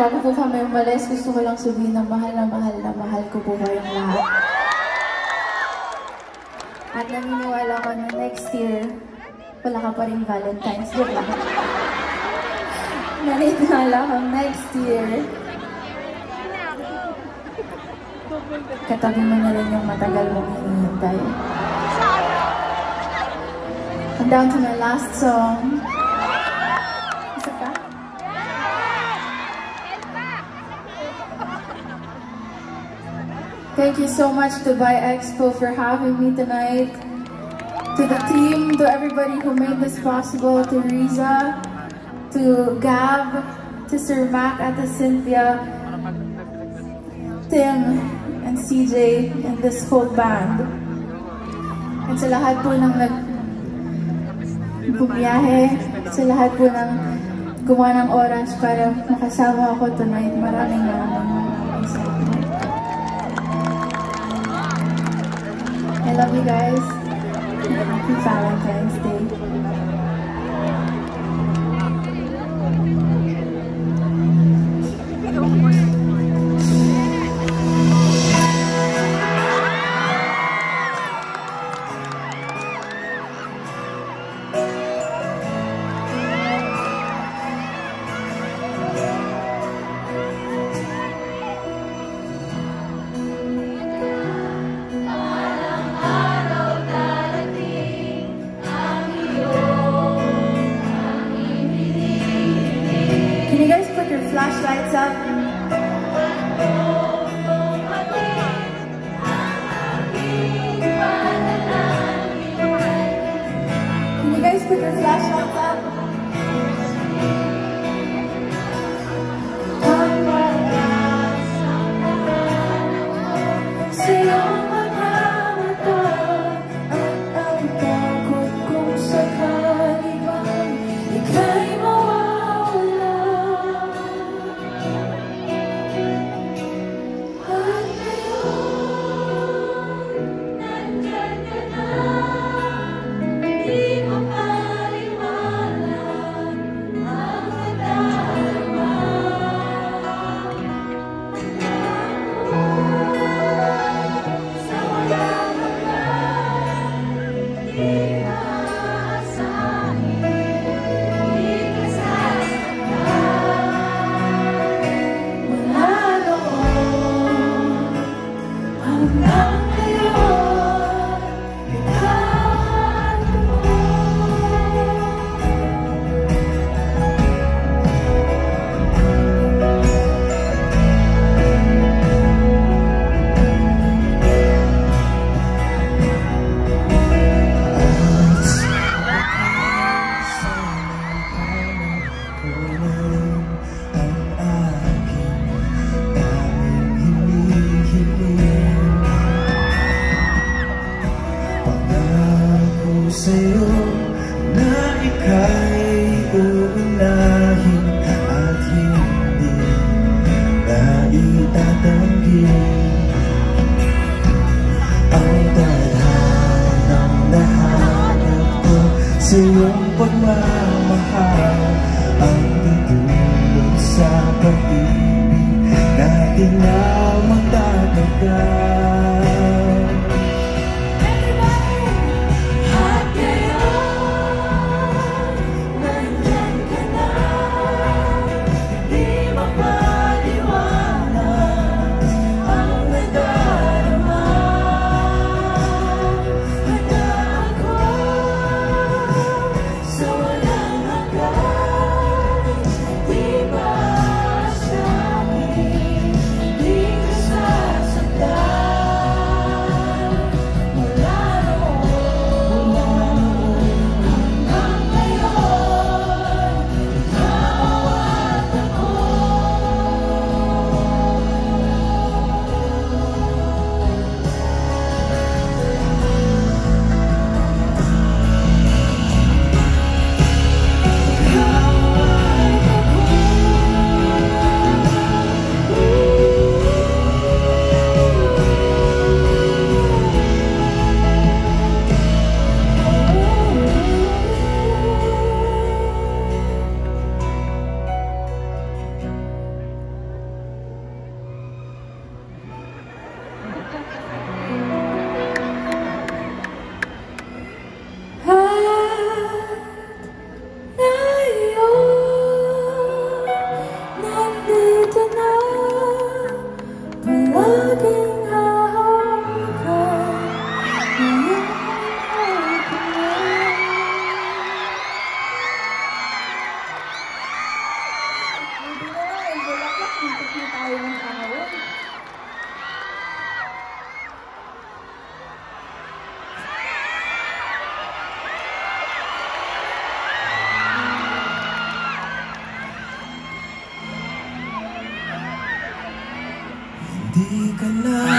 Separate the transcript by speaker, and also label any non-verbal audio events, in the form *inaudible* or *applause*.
Speaker 1: Bago po kami umalis, gusto ko lang sabihin na mahal na mahal na mahal ko po kayong lahat. At naniniwala ko na next year, wala ka pa rin Valentine's. Joke lang. *laughs* naniniwala ko next year, katabi mo na rin yung matagal mong hinihintay. And down to my last song. Thank you so much to Buy Expo for having me tonight. To the team, to everybody who made this possible, to Riza, to Gab, to Sir Mac, at to Cynthia, Tim, and CJ, and this whole band. At sa lahat po ng nag bumiyahe, sa lahat po ng gumawa ng oras para makasama ako tonight. Maraming maraming I love you guys. Deus e ang
Speaker 2: tadhanang nahanap ko sa iyong pagmamahal. Ang tutulong sa pag-ibig. Natin na magtatagal
Speaker 1: again. Di ka
Speaker 2: na